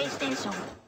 PlayStation.